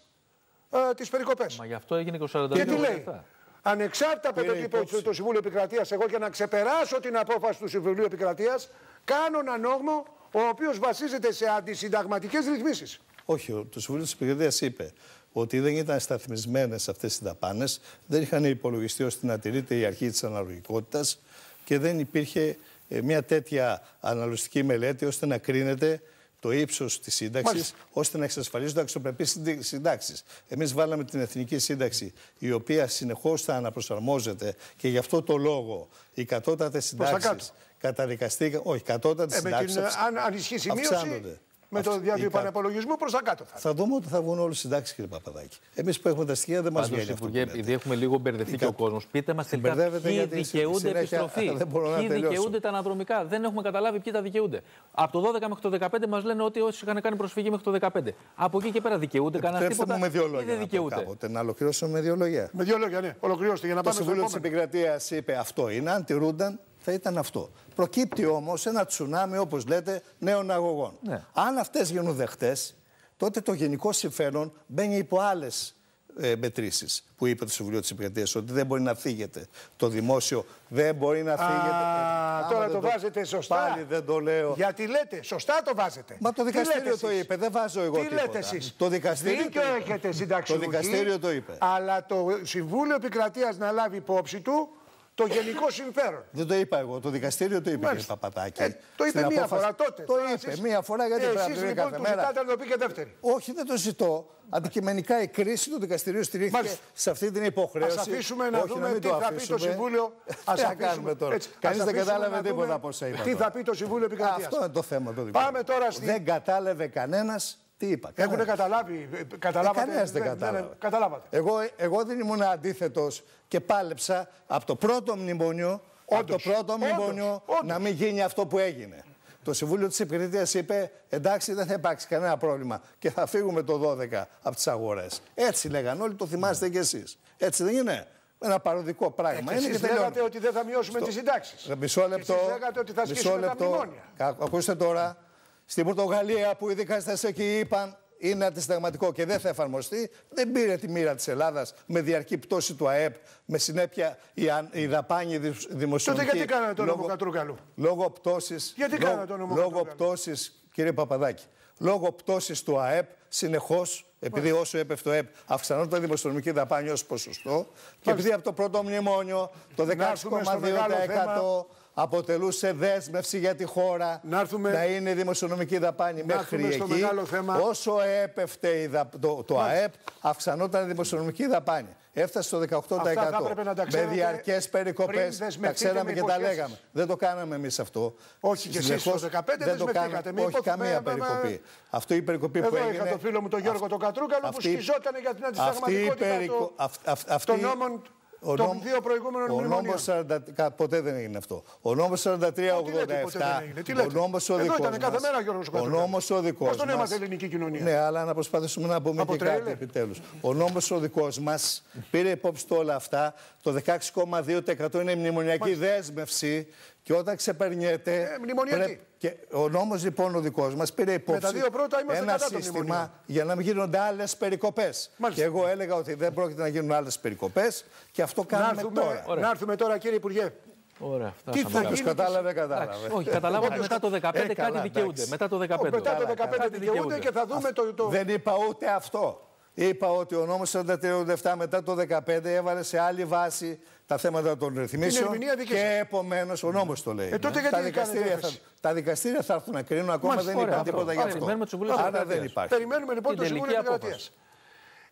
ε, τις περικοπές. Μα γι' αυτό έγινε και ο 42 Και τι λέει; λεπτά. Ανεξάρτητα από το Πήρε τι είπε υπόψη; το Συμβούλιο Επικρατείας, εγώ για να ξεπεράσω την απόφαση του Συμβουλίου Επικρατείας, κάνω ένα νόμο ο οποίος βασίζεται σε αντισυνταγματικές ρυθμίσεις. Όχι, ο- το Συμβούλιο της Επικρατείας είπε ότι δεν ήταν σταθμισμένες αυτές οι δαπάνες, δεν είχαν υπολογιστεί ώστε να τηρείται η αρχή της αναλογικότητας και δεν υπήρχε ε, μια τέτοια αναλογιστική μελέτη ώστε να κρίνεται το ύψος της σύνταξης, Μάλιστα. ώστε να εξασφαλίζονται αξιοπρεπεί συντάξεις. Εμείς βάλαμε την Εθνική Σύνταξη, η οποία συνεχώς θα αναπροσαρμόζεται και γι' αυτό το λόγο οι κατώτατες τα συντάξεις κάτω. καταδικαστήκαν. Όχι, κατώτατες Ε, με συντάξεις. την, αν, αν ισχύσει η μείωση, αυξάνονται. Με το Αυξ- διάβιο οι κα- πανεπολογισμού προς τα κάτω θα. θα δούμε ότι θα βγουν όλε οι συντάξεις, κύριε Παπαδάκη. Εμείς που έχουμε τα στοιχεία δεν μας Πάντως, βγαίνει αυτό. που Υπουργέ, λέτε. επειδή έχουμε λίγο μπερδευτεί και ο κόσμος, πείτε μας τελικά Μπερδεύετε ποιοι γιατί στη δικαιούνται συνέχεια επιστροφή. δεν μπορώ να Ποιοι τελειώσω. δικαιούνται τα αναδρομικά. Δεν έχουμε καταλάβει ποιοι τα δικαιούνται. Από το 12 μέχρι το 15 μας λένε ότι όσοι είχαν κάνει προσφυγή μέχρι το 15. Από εκεί και πέρα δικαιούνται κανένα Επιτρέψτε τίποτα. μου με δύο ή λόγια. Δεν να πω δικαιούνται; κάποτε, να ολοκληρώσω με δύο λόγια. Με δύο λόγια, ναι. Ολοκληρώστε για να Το πάμε στο Συμβούλιο της επόμενο. Επικρατείας είπε αυτό είναι. Αν τηρούνταν, θα ήταν αυτό. Προκύπτει όμως ένα τσουνάμι, όπως λέτε, νέων αγωγών. Ναι. Αν αυτές γίνουν δεχτές, τότε το γενικό συμφέρον μπαίνει υπό άλλες ε, μετρήσεις που είπε το Συμβουλίο της Επικρατείας ότι δεν μπορεί να φύγεται. Το δημόσιο δεν μπορεί να φύγεται. Α, Άμα τώρα δεν το βάζετε σωστά. Πάλι δεν το λέω. Γιατί λέτε, σωστά το βάζετε. Μα το Τι δικαστήριο λέτε το εσείς; είπε, δεν βάζω εγώ Τι τίποτα. λέτε εσείς; Το δικαστήριο Δίκιο το είπε. έχετε συνταξιούχοι. Το δικαστήριο το είπε. Αλλά το Συμβούλιο Επικρατείας να λάβει υπόψη του το γενικό συμφέρον. Δεν το είπα εγώ, το δικαστήριο το είπε Μάλιστα. κύριε Παπατάκη. Ε, το είπε Στην μία απόφαση- φορά τότε. Το Τώρα είπε εσείς- μία φορά γιατί Ε, πρέπει να εσείς το λέει λοιπόν κάθε του μέρα. ζητάτε να το πει και δεύτερη. Όχι, δεν το ζητώ. Αντικειμενικά η κρίση του δικαστηρίου στηρίχθηκε Μάλιστα. σε αυτή την υποχρέωση. Ας αφήσουμε να Όχι, δούμε μην τι το θα πει το αφήσουμε. Συμβούλιο. Τι Ας θα αφήσουμε- κάνουμε τώρα; έτσι, Κανείς ας δεν αφήσουμε κατάλαβε να τίποτα δούμε από όσα είπα. Τι τώρα. θα πει το Συμβούλιο Επικρατείας. Αυτό είναι το θέμα το δικό Πάμε μου. τώρα στη- Δεν κατάλαβε κανένας τι είπα. Έχουν Κανένας. καταλάβει. ε, Καταλάβατε. Κανένας δεν Ναι, ναι, ναι, κατάλαβε. Καταλάβατε. Εγώ, εγώ δεν ήμουν αντίθετος και πάλεψα από το πρώτο μνημόνιο, από το Όντως, πρώτο όντως, μνημόνιο όντως. να μην γίνει αυτό που έγινε. Το Συμβούλιο της Επικρατεία είπε: Εντάξει, δεν θα υπάρξει κανένα πρόβλημα και θα φύγουμε το 12 από τις αγορές. Έτσι λέγαν όλοι, το θυμάστε κι εσείς. Έτσι δεν είναι. Ένα παροδικό πράγμα. Και είναι εσείς τελειώνει. λέγατε ότι δεν θα μειώσουμε Στο- τις συντάξεις. Ε, Μισό λεπτό. Εσείς λέγατε ότι θα μισό ασκήσουμε τα λεπτό. μνημόνια. Κα- Ακούστε τώρα. Στην Πορτογαλία που οι δικαστές εκεί είπαν είναι αντισυνταγματικό και δεν θα εφαρμοστεί, δεν πήρε τη μοίρα της Ελλάδας με διαρκή πτώση του ΑΕΠ, με συνέπεια η, αν- η δαπάνη δη- δημοσιονομική. Τότε γιατί κάνατε τον νόμο λόγω- Κατρούγκαλου; Λόγω πτώση. Γιατί κάνατε τον νόμο Λόγω Κατρούγκαλου; πτώσης, κύριε Παπαδάκη. Λόγω πτώσης του ΑΕΠ συνεχώς, επειδή όσο έπεφτε το ΑΕΠ αυξανόταν η δημοσιονομική δαπάνη ως ποσοστό, και επειδή από το πρώτο μνημόνιο το Να έρθουμε στο μεγάλο 16,2% αποτελούσε δέσμευση για τη χώρα Να έρθουμε- είναι η δημοσιονομική δαπάνη Να μέχρι έρθουμε στο εκεί. μεγάλο θέμα. Όσο έπεφτε η δα- το, το ΑΕΠ, αυξανόταν η δημοσιονομική δαπάνη. Έφτασε στο 18%. Αυτά θα έπρεπε να τα με ξέρατε διαρκές περικοπές. πριν Τα δεσμευτείτε ξέραμε με και τα υποσχέσεις. λέγαμε. Δεν το κάναμε εμείς αυτό. Όχι, και εσείς Συνεχώς το 15 δεν το δεσμευτήκατε. κάναμε. Μην Όχι υποθούμε- καμία με- με- περικοπή. Αυτό η περικοπή που Εδώ έγινε. είχα το φίλο μου τον Γιώργο τον Κατρούγκαλο που αυτή- σκιζόταν για την αυτή η αντισυνταγματικότητα περικο- του- αυ- αυ- αυτή- των νόμων ο των νόμ- δύο προηγούμενων ο μνημονίων. νόμος 40 κα- ποτέ δεν έγινε αυτό. Ο νόμος 4387, Τι λέτε, ποτέ δεν έγινε; Τι ο λέτε. νόμος ο Εδώ δικός ήταν κάθε μας, μέρα ο Γιώργος ο Κοντρούλης. νόμος ο δικός Πώς τον μας, έμαθε η ελληνική κοινωνία. Ναι, αλλά να προσπαθήσουμε να πούμε Από και κάτι τρέλερ. επιτέλους. Ο νόμος ο δικός μας πήρε υπόψη του όλα αυτά. Το 16,2% είναι η μνημονιακή δέσμευση και όταν ξεπερνιέται... Ε, μνημονιακή. Και ο νόμος λοιπόν ο δικός μας πήρε υπόψη τα δύο πρώτα είμαστε ένα κατά των σύστημα μνημονίων. για να μην γίνονται άλλες περικοπές. Μάλιστα. Και εγώ έλεγα ότι δεν πρόκειται να γίνουν άλλες περικοπές και αυτό Να κάνουμε έρθουμε, τώρα. να έρθουμε τώρα κύριε Υπουργέ. Ωραία, Τι φτάσαμε θα κάπου. Όποιος γίνει κατάλαβε, Εντάξει, κατάλαβε. Όχι, καταλάβω ότι μετά το 15 Ε, καλά, κάτι δικαιούνται. εντάξει. Μετά το 15. Μετά το καλά, 15 Κάτι δικαιούνται και θα δούμε το... το... Δεν είπα ούτε αυτό. Είπα ότι ο νόμος 4387 μετά το 2015 έβαλε σε άλλη βάση τα θέματα των ρυθμίσεων ερμηνεία δική σας. και επομένως ο νόμος το λέει. Ε, τότε γιατί τα, δεν κάνετε δικαστήρια θα, έφεση. τα δικαστήρια θα έρθουν να κρίνουν, ακόμα Μάλιστα, δεν ωραία, είπα αυτό. τίποτα γι' Άρα, αυτό. περιμένουμε το Συμβούλιο Άρα Επικρατείας. δεν υπάρχει. Περιμένουμε λοιπόν Την το Συμβούλιο τελική Επικρατείας.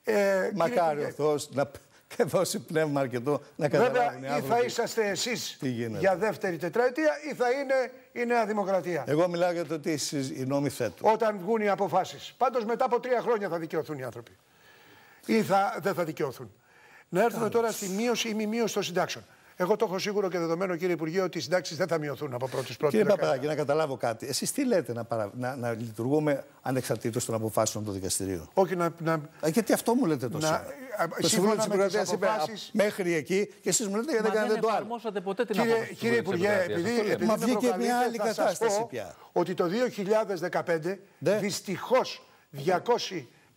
Ε, Μακάρι κύριε ο Υπουργέ, Θεός να και δώσει πνεύμα αρκετό να καταλάβουν οι Βέβαια, ή άνθρωποι. θα είσαστε εσείς Τι γίνεται. για δεύτερη τετραετία ή θα είναι η Νέα Δημοκρατία. Εγώ μιλάω για το τι εσείς- οι νόμοι θέτουν. Όταν βγουν οι αποφάσεις. Πάντως μετά από τρία χρόνια θα δικαιωθούν οι άνθρωποι. Ή θα, δεν θα δικαιωθούν. Να έρθουμε τώρα στη μείωση ή μη μείωση των συντάξεων. Εγώ το έχω σίγουρο και δεδομένο, κύριε Υπουργέ, ότι οι συντάξεις δεν θα μειωθούν από πρώτη πρώτη. Κύριε Παπαδάκη, να καταλάβω κάτι. Εσείς τι λέτε να, παρα... να, να λειτουργούμε ανεξαρτήτως των αποφάσεων του δικαστηρίου; Όχι να. να... Α, γιατί αυτό μου λέτε τόσο. Να... Το Συμβούλιο της Επικρατεία είπε αποφάσεις... μέχρι εκεί και εσείς μου λέτε γιατί δεν κάνετε το άλλο. Δεν ποτέ την κύριε, κύριε Υπουργέ, επειδή, επειδή Μα βγήκε μια άλλη κατάσταση πια. Ότι το 2015 ναι. δυστυχώς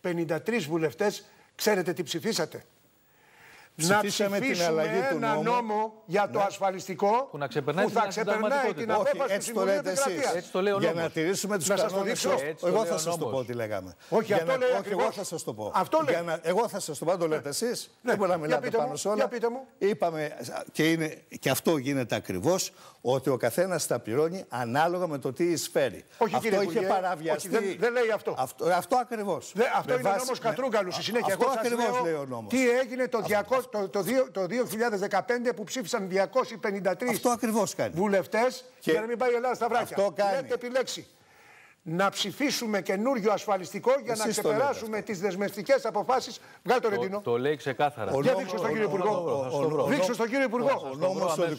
253 βουλευτές ξέρετε τι ψηφίσατε να ψηφίσουμε την αλλαγή του ένα νόμου, νόμο για το ναι. ασφαλιστικό που, να ξεπερνάει που θα ξεπερνάει την απόφαση έτσι το λέτε εσείς. Έτσι το λέω για να τηρήσουμε τους κανόνες. Εγώ θα σας το πω τι λέγαμε. Όχι, αυτό λέει Όχι, εγώ θα σας το πω. Αυτό λέει. Εγώ θα σας το πω, το λέτε εσείς. Ναι. Δεν μπορεί να μιλάτε πάνω σε όλα. Είπαμε, και αυτό γίνεται ακριβώς, ότι ο καθένας τα πληρώνει ανάλογα με το τι εισφέρει. Όχι, αυτό κύριε είχε παραβιαστεί. Όχι, δεν, δεν, λέει αυτό. Αυτό, αυτό ακριβώς. Αυτό είναι βάση... νόμος Κατρούγκαλους. Στη συνέχεια, αυτό ακριβώς λέει ο νόμος. Τι έγινε το, 200, το, το, το, 2015 που ψήφισαν 253 αυτό κάνει. βουλευτέ και... για να μην πάει η Ελλάδα στα βράχια. Αυτό κάνει. Λέτε επιλέξει να ψηφίσουμε καινούριο ασφαλιστικό για να ξεπεράσουμε τι δεσμευτικέ αποφάσει. Βγάλει το ρετίνο. Το λέει ξεκάθαρα. Για δείξω στον κύριο Υπουργό. Δείξω στον κύριο Υπουργό.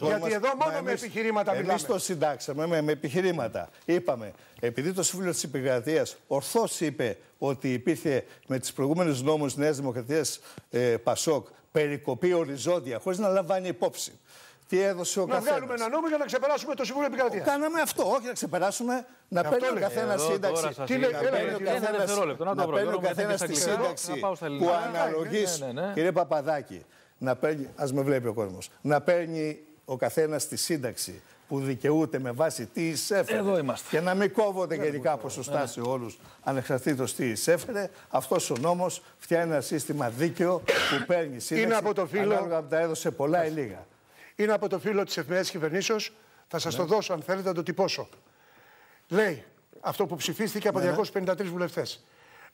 Γιατί εδώ μόνο με επιχειρήματα μιλάμε. Εμεί το συντάξαμε με επιχειρήματα. Είπαμε, επειδή το Σύμβουλο τη Επικρατεία ορθώ είπε ότι υπήρχε με τι προηγούμενου νόμου Νέα Δημοκρατία ε, Πασόκ περικοπή οριζόντια, χωρίς να λαμβάνει υπόψη τι έδωσε ο Να βγάλουμε ένα νόμο για να ξεπεράσουμε το Συμβούλιο Επικρατείας. Κάναμε αυτό, όχι να ξεπεράσουμε, να παίρνει ο καθένας σύνταξη. Τι λέει, να παίρνει ο καθένας τη σύνταξη που αναλογείς. Ναι, ναι. Κύριε Παπαδάκη, να παίρνει, ας με βλέπει ο κόσμος, να παίρνει ο καθένας τη σύνταξη που δικαιούται με βάση τι εισέφερε. Εδώ είμαστε. Και να μην κόβονται γενικά ποσοστά σε όλους ανεξαρτήτως τι εισέφερε. Αυτός ο νόμος φτιάχνει ένα σύστημα δίκαιο που παίρνει σύνταξη. Είναι από το φύλλο. Ανάλογα τα έδωσε πολλά ή λίγα είναι από το φίλο της εφημερίδας κυβερνήσεως. Θα σας ναι. το δώσω αν θέλετε να το τυπώσω. Λέει αυτό που ψηφίστηκε από ναι, 253 ναι. βουλευτές.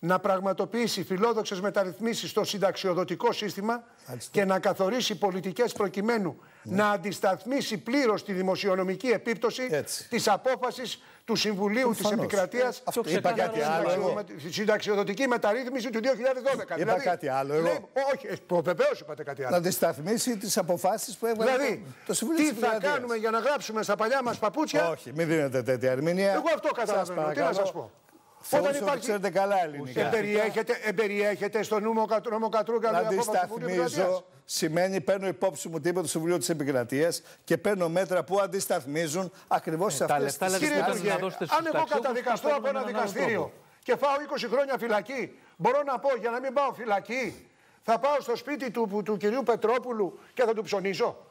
Να πραγματοποιήσει φιλόδοξες μεταρρυθμίσεις στο συνταξιοδοτικό σύστημα και να καθορίσει πολιτικές προκειμένου να αντισταθμίσει πλήρως τη δημοσιονομική επίπτωση της απόφασης του Συμβουλίου της Επικρατείας. Αυτό είπα κάτι άλλο. Τη συνταξιοδοτική μεταρρύθμιση του 2012. Είπα δηλαδή, κάτι άλλο. Εγώ. όχι, ε, βεβαίως είπατε κάτι άλλο. Να αντισταθμίσει τις αποφάσεις που έβγαλε δηλαδή, το Συμβούλιο Τι θα κάνουμε για να γράψουμε στα παλιά μας παπούτσια; Όχι, μην δίνετε τέτοια ερμηνεία. Εγώ αυτό καταλαβαίνω. Τι να σας πω. Όταν υπάρχει... ξέρετε καλά ελληνικά. Εμπεριέχεται, εμπεριέχεται στο νόμο, νόμο Κατρούγκα. Να αντισταθμίζω σημαίνει παίρνω υπόψη μου τίποτα του Συμβουλίου της Επικρατείας και παίρνω μέτρα που αντισταθμίζουν ακριβώς σε αυτές τις Κύριε Υπουργέ, αν εγώ καταδικαστώ από ένα δικαστήριο και φάω 20 χρόνια φυλακή, μπορώ να πω για να μην πάω φυλακή, θα πάω στο σπίτι του, του κυρίου Πετρόπουλου και θα του ψωνίζω.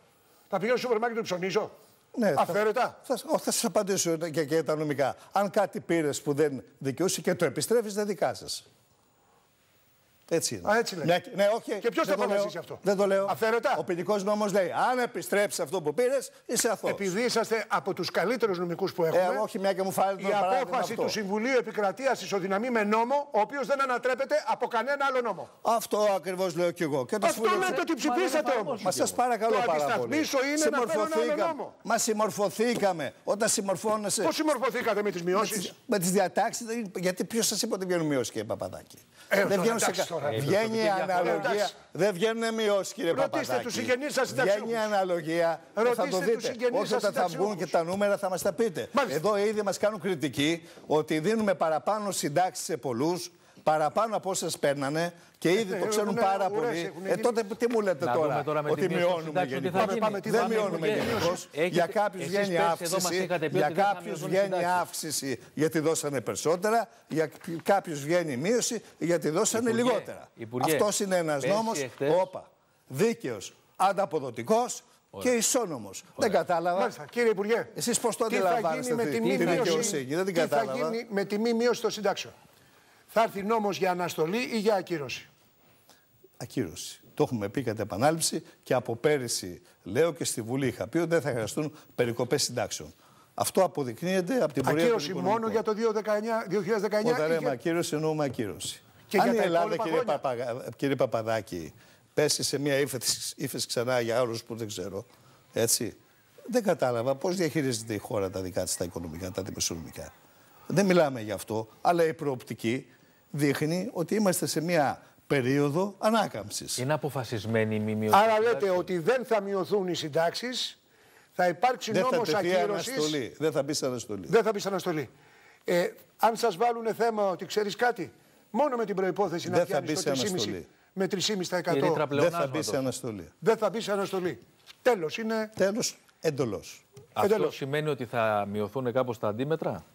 Θα πηγαίνω στο σούπερ μάρκετ και του ψωνίζω. Ναι, Αφαίρετα. Θα, θα, θα σας απαντήσω και, και τα νομικά. Αν κάτι πήρες που δεν δικαιούσε και το επιστρέφεις, δεν δικά σα. Έτσι είναι. Α, έτσι λέει. Ναι, ναι, όχι. Και ποιος θα αποφασίσει αυτό; Δεν το λέω. Αφαίρετα; Ο ποινικός νόμος λέει: Αν επιστρέψει αυτό που πήρες, είσαι αθώος. Επειδή είσαστε από τους καλύτερους νομικούς που έχουμε. Ε, όχι, μια και μου φάει Η απόφαση του Συμβουλίου Επικρατείας ισοδυναμεί με νόμο, ο οποίος δεν ανατρέπεται από κανένα άλλο νόμο. Αυτό ακριβώς λέω κι εγώ. Και το αυτό λέτε ότι ψηφίσατε όμως. Μα σας παρακαλώ το πάρα πολύ. είναι να ένα νόμο. Μα συμμορφωθήκαμε. Όταν συμμορφώνεσαι. Πώς συμμορφωθήκατε με τις μειώσεις; Με τις διατάξεις. Γιατί ποιος σας είπε ότι βγαίνουν μειώσεις, κύριε Παπαδάκη; Ε, δεν βγαίνουν σε Βγαίνει η αναλογία. Δεν βγαίνουν μειώσεις, κύριε Παπαδάκη. Ρωτήστε τους συγγενείς σας Βγαίνει η αναλογία. Θα το δείτε. Όχι όταν θα βγουν και τα νούμερα θα μας τα πείτε. Εδώ ήδη μας κάνουν κριτική ότι δίνουμε παραπάνω συντάξεις σε πολλούς παραπάνω από όσες παίρνανε και ήδη το ξέρουν πάρα πολύ. Ε, τότε τι μου λέτε τώρα, ότι μειώνουμε γενικώς; Δεν μειώνουμε γενικώς. Για κάποιους βγαίνει αύξηση. Για κάποιους βγαίνει αύξηση γιατί δώσανε περισσότερα. Για κάποιους βγαίνει μείωση γιατί δώσανε λιγότερα. Αυτός είναι ένας νόμος. Όπα. Δίκαιος, ανταποδοτικός και ισόνομος. Δεν κατάλαβα. Μάλιστα, κύριε Υπουργέ, εσείς πώς το αντιλαμβάνεστε με τη δικαιοσύνη; Δεν την κατάλαβα. Τι θα γίνει με τη μη μείωση των συντάξεων; Θα έρθει νόμος για αναστολή ή για ακύρωση; Ακύρωση. Το έχουμε πει κατά επανάληψη και από πέρυσι λέω και στη Βουλή είχα πει ότι δεν θα χρειαστούν περικοπές συντάξεων. Αυτό αποδεικνύεται από την πορεία Ακύρωση μόνο για το 2019. Όταν λέμε ακύρωση εννοούμε ακύρωση. Και Αν η Ελλάδα, κύριε, Παπα, κύριε Παπαδάκη, πέσει σε μια ύφεση ξανά για άλλου που δεν ξέρω, έτσι, δεν κατάλαβα πώς διαχειρίζεται η χώρα τα δικά της τα οικονομικά, τα δημοσιονομικά. Δεν μιλάμε γι' αυτό, αλλά η προοπτική δείχνει ότι είμαστε σε μια περίοδο ανάκαμψης. Είναι αποφασισμένη η μη μείωση. Άρα των λέτε συντάξεων. ότι δεν θα μειωθούν οι συντάξεις, θα υπάρξει Δεν θα νόμος τεθεί ακύρωσης. αναστολή. Δεν θα μπει σε αναστολή. Δεν θα μπει σε αναστολή. Ε, αν σας βάλουν θέμα ότι ξέρεις κάτι, μόνο με την προπόθεση να Δεν θα πιάνεις μπει το σε 3,5 αναστολή. με 3,5% Η ρήτρα Δεν θα μπει πλεονάσματος. σε αναστολή. δεν θα μπει σε αναστολή. Τέλος, είναι. Τέλος, εντολώ. Αυτό Εντελώς. σημαίνει ότι θα μειωθούν κάπως τα αντίμετρα;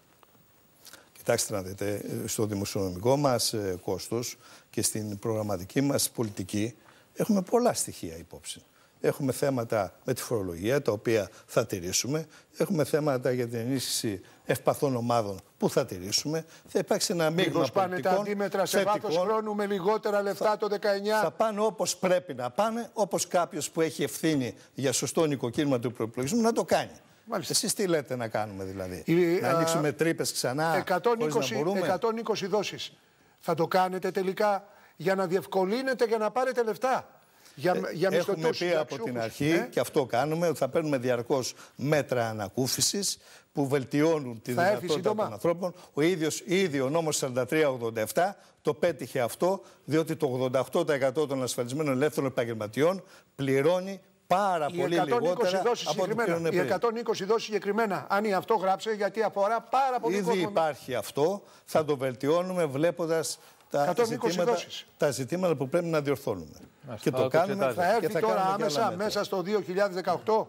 Κοιτάξτε να δείτε, στο δημοσιονομικό μας ε, κόστος και στην προγραμματική μας πολιτική έχουμε πολλά στοιχεία υπόψη. Έχουμε θέματα με τη φορολογία, τα οποία θα τηρήσουμε. Έχουμε θέματα για την ενίσχυση ευπαθών ομάδων που θα τηρήσουμε. Θα υπάρξει ένα μείγμα Μήπως πάνε τα πολιτικών, αντίμετρα σε βάθος θετικών. χρόνου με λιγότερα λεφτά το 19. Θα πάνε όπως πρέπει να πάνε, όπως κάποιος που έχει ευθύνη για σωστό νοικοκύρημα του προπολογισμού να το κάνει. Μάλιστα. Εσείς τι λέτε να κάνουμε δηλαδή, Η, Να α, ανοίξουμε τρύπες ξανά, 120, χωρίς να μπορούμε; 120 δόσεις. Θα το κάνετε τελικά για να διευκολύνετε για να πάρετε λεφτά. Για, για Ε, Έχουμε μισθωτούς πει από την συνταξιούχους. αρχή Ε, και αυτό κάνουμε ότι θα παίρνουμε διαρκώς μέτρα ανακούφισης που βελτιώνουν τη Θα έρθει δυνατότητα σύντομα. των ανθρώπων. Ο ίδιος, ήδη ο νόμος 4387 το πέτυχε αυτό, διότι το 88% των ασφαλισμένων ελεύθερων επαγγελματιών πληρώνει πάρα οι πολύ 120 λιγότερα δόσεις από ό,τι συγκεκριμένα. πλήρωνε Οι πριν. 120 δόσεις συγκεκριμένα. Αν είναι αυτό γράψε γιατί αφορά πάρα πολύ Ήδη κόσμο. υπάρχει αυτό, θα το βελτιώνουμε βλέποντας τα 120 ζητήματα, δόσεις. τα ζητήματα που πρέπει να διορθώνουμε. και θα το το κάνουμε εξετάζετε. Θα και έρθει θα τώρα κάνουμε και άλλα άμεσα μέτρα. μέσα στο 2018.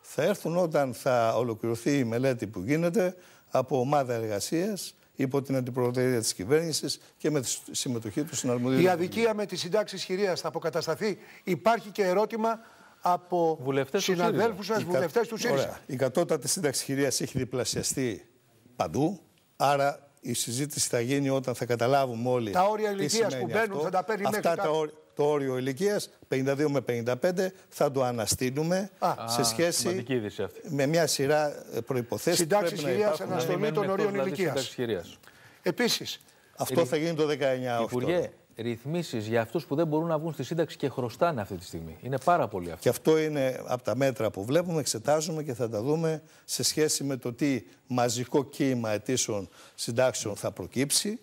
θα έρθουν όταν θα ολοκληρωθεί η μελέτη που γίνεται από ομάδα εργασίας υπό την αντιπροεδρία της κυβέρνησης και με τη συμμετοχή του στην αρμοδία. Η αδικία με τις συντάξεις χειρίας θα αποκατασταθεί. Υπάρχει και ερώτημα από Βουλευτές του συναδέλφους σας, Η κα- βουλευτές του ΣΥΡΙΖΑ. Ωραία. Η κατώτατη σύνταξη χειρίας έχει διπλασιαστεί παντού. Άρα η συζήτηση θα γίνει όταν θα καταλάβουμε όλοι. Τα όρια τι ηλικίας σημαίνει που μπαίνουν αυτό. θα τα παίρνει Αυτά μέχρι τα κάτω. όρια- το όριο ηλικίας 52 με 55 θα το αναστείλουμε σε Α, σχέση σημαντική είδηση αυτή. με μια σειρά προποθέσει. Συντάξεις χειρίας υπάρχουν. αναστολή Μένουν των εκτός, ορίων δηλαδή, ηλικίας. σύνταξης χειρίας. Επίσης, Αυτό θα γίνει το 19 Οκτώβριο. Υπουργέ, ρυθμίσεις για αυτούς που δεν μπορούν να βγουν στη σύνταξη και χρωστάνε αυτή τη στιγμή. Είναι πάρα πολύ αυτό. Και αυτό είναι από τα μέτρα που βλέπουμε, εξετάζουμε και θα τα δούμε σε σχέση με το τι μαζικό κύμα αιτήσεων συντάξεων θα προκύψει,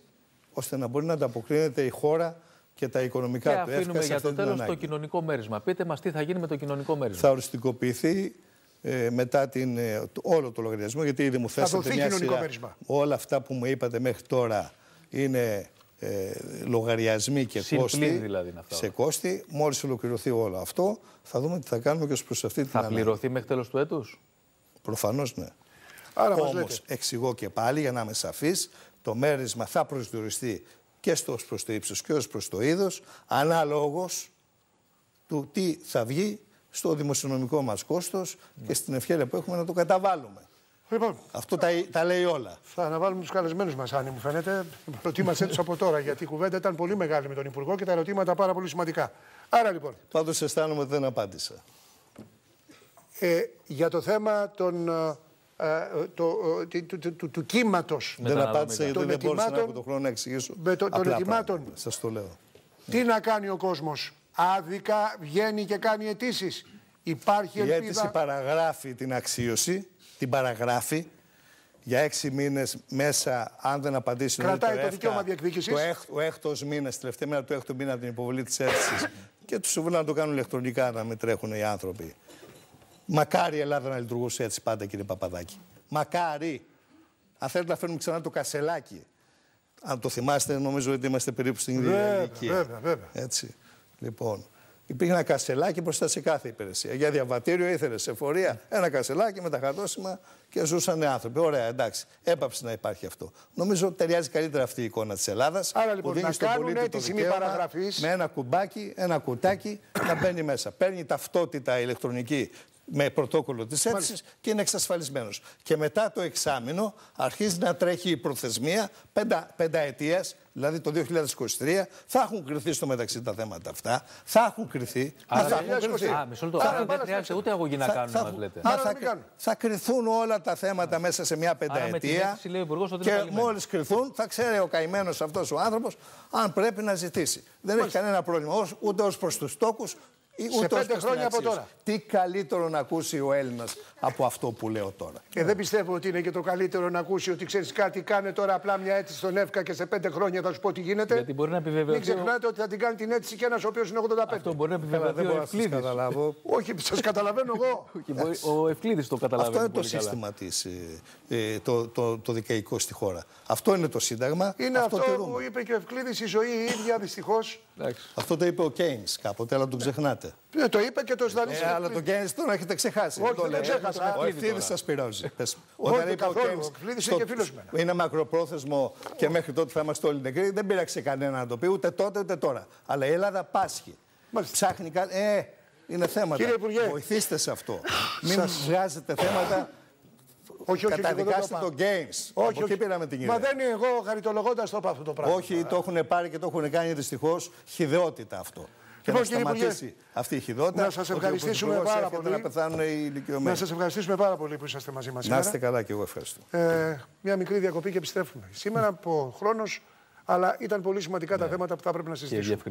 ώστε να μπορεί να ανταποκρίνεται η χώρα και τα Και οικονομικά του αφήνουμε εύκα σε για αυτή το την τέλος το ανάγκη. κοινωνικό μέρισμα. Πείτε μας τι θα γίνει με το κοινωνικό μέρισμα. Θα οριστικοποιηθεί ε, μετά την, ε, το- όλο το λογαριασμό, γιατί ήδη μου θέσατε δοθεί μια κοινωνικό σειρά. μέρισμα. Όλα αυτά που μου είπατε μέχρι τώρα είναι ε, λογαριασμοί και Συν κόστη. πλήν δηλαδή είναι αυτά σε όλα. κόστη. Μόλις ολοκληρωθεί όλο αυτό, θα δούμε τι θα κάνουμε και ως προς αυτή την Θα ανάγκη. πληρωθεί μέχρι τέλος του έτους; Προφανώς ναι. άρα μας Όμως, λέτε. εξηγώ και πάλι για να είμαι σαφής, το μέρισμα θα προσδιοριστεί και στο ως προς το ύψος και ως προς το είδος, ανάλογος του τι θα βγει στο δημοσιονομικό μας κόστος και στην ευχαίρεια που έχουμε να το καταβάλουμε. Λοιπόν, Αυτό τα, τα λέει όλα. θα αναβάλουμε τους καλεσμένους μας, Άννη, μου φαίνεται. Προτίμασέ τους από τώρα, γιατί η κουβέντα ήταν πολύ μεγάλη με τον Υπουργό και τα ερωτήματα πάρα πολύ σημαντικά. Άρα λοιπόν, Πάντως αισθάνομαι ότι δεν απάντησα. ε, για το θέμα των, ε, ε, το, ε, τι- του, του, του, του κύματος. δεν τα απάντησα γιατί Των δεν μπορούσα να ετοιμάτων- έχω τον χρόνο να εξηγήσω. με το- των απλά ετοιμάτων. πράγματα. Σας το λέω. Τι να κάνει ο κόσμος. Άδικα βγαίνει και κάνει αιτήσεις. Υπάρχει Η αίτηση ελπίδα. παραγράφει την αξίωση, την παραγράφει για έξι μήνες μέσα, αν δεν απαντήσει Κρατάει νωρίτερα, το εύκα, δικαίωμα διεκδίκησης. Το έχ, ο έκτος μήνα, τελευταία μέρα του έκτου μήνα από την υποβολή της αίτησης. και τους συμβουλούν να το κάνουν ηλεκτρονικά, να μην τρέχουν οι άνθρωποι. Μακάρι η Ελλάδα να λειτουργούσε έτσι πάντα, κύριε Παπαδάκη. Μακάρι. Αν θέλετε να φέρουμε ξανά το κασελάκι. Αν το θυμάστε, νομίζω ότι είμαστε περίπου στην ίδια Βέβαια, ηλικία. βέβαια, βέβαια. Έτσι. Λοιπόν, υπήρχε ένα κασελάκι μπροστά σε κάθε υπηρεσία. Για διαβατήριο ήθελε σε φορεία ένα κασελάκι με τα χαρτόσημα και ζούσαν άνθρωποι. Ωραία, εντάξει. Έπαψε να υπάρχει αυτό. Νομίζω ταιριάζει καλύτερα αυτή η εικόνα της Ελλάδας. Άρα, λοιπόν, να κάνουν αίτηση μη παραγραφής. Με ένα κουμπάκι, ένα κουτάκι να μπαίνει μέσα. Παίρνει ταυτότητα ηλεκτρονική με πρωτόκολλο της αίτησης και είναι εξασφαλισμένος. Και μετά το εξάμεινο αρχίζει να τρέχει η προθεσμία πέντα, πενταετίας, δηλαδή το 2023. Θα έχουν κρυθεί στο μεταξύ τα θέματα αυτά. Θα έχουν κρυθεί. Άρα, θα έχουν κρυθεί. Α, μισό λεπτό. Θα- Άρα θα- δεν θα- χρειάζεται ούτε αγωγή να κάνουν, θα μα έχουν- λέτε. μα Άρα θα, να μην κάνουν. θα κρυθούν όλα τα θέματα μέσα σε μια με την πενταετία. αίτηση λέει ο Υπουργός ότι είναι και καλυμμένοι. μόλις κρυθούν, θα ξέρει ο καημένος αυτός ο άνθρωπος αν πρέπει να ζητήσει. Δεν έχει κανένα πρόβλημα ως- ούτε ως προς τους τόκους, Σε ούτε ως πέντε προς την χρόνια από αξίωση. τώρα. Τι καλύτερο να ακούσει ο Έλληνας από αυτό που λέω τώρα. Ε, δεν πιστεύω ότι είναι και το καλύτερο να ακούσει ότι ξέρεις κάτι, κάνε τώρα απλά μια αίτηση στον ΕΦΚΑ και σε πέντε χρόνια θα σου πω τι γίνεται. Γιατί μπορεί να Μην επιβεβαιωθεί. ο- ξεχνάτε ότι θα την κάνει την αίτηση και ένας ο οποίος είναι 85. Αυτό μπορεί να Καλά, επιβεβαιωθεί δεν ο μπορώ να σας Ευκλήδης. καταλάβω. Όχι, σας καταλαβαίνω εγώ. Και μπορεί- Ο Ευκλήδης το καταλαβαίνει. Αυτό είναι το πολύ καλά. σύστημα της, ε, ε, το, το, το δικαϊκό στη χώρα. Αυτό είναι το Σύνταγμα. Είναι αυτό, τηρούμε. που είπε και ο Ευκλήδης, η ζωή η ίδια δυστυχώς. Εντάξει. Αυτό το είπε ο Κέιν κάποτε, αλλά τον ξεχνάτε. Το είπε και το Ισραηλινό. Ε, αλλά τον Κέιν τον έχετε ξεχάσει. Όχι, το δεν λέω. ξέχασα. Ο ευθύνη σας πειράζει. Πες. Όχι, Όταν είπε ο καθόλου. Κέινς Ο Ευκλήδης στο- είναι και φίλος μου. Είναι μακροπρόθεσμο και μέχρι τότε θα είμαστε όλοι νεκροί. Δεν πειράξε κανένα να το πει ούτε τότε ούτε τώρα. Αλλά η Ελλάδα πάσχει. Μάλιστα. Ψάχνει κάτι. Ε, είναι θέματα. Κύριε Υπουργέ. Βοηθήστε σε αυτό. Μην βγάζετε θέματα. Όχι, όχι, εγώ δεν το Καταδικάστε είπα. τον Games. Όχι, Από εκεί όχι. πήραμε την Μα ιδέα. δεν είναι εγώ χαριτολογώντας το είπα αυτό το πράγμα. Όχι, το έχουν πάρει και το έχουν κάνει δυστυχώς χιδεότητα αυτό. Και Λοιπόν, να κύριε Υπουργέ, σταματήσει αυτή η χιδότητα. να σας ότι ο ευχαριστήσουμε Πρωθυπουργός πάρα έρχεται πολύ. Να πεθάνουν οι ηλικιωμένοι. Να σας ευχαριστήσουμε πάρα πολύ που είσαστε μαζί μας Να σήμερα. είστε καλά και εγώ ευχαριστώ. Ε, μια μικρή διακοπή και επιστρέφουμε. Σήμερα από χρόνος, αλλά ήταν πολύ σημαντικά τα θέματα που θα πρέπει να Και συζητήσουμε. διευκριν-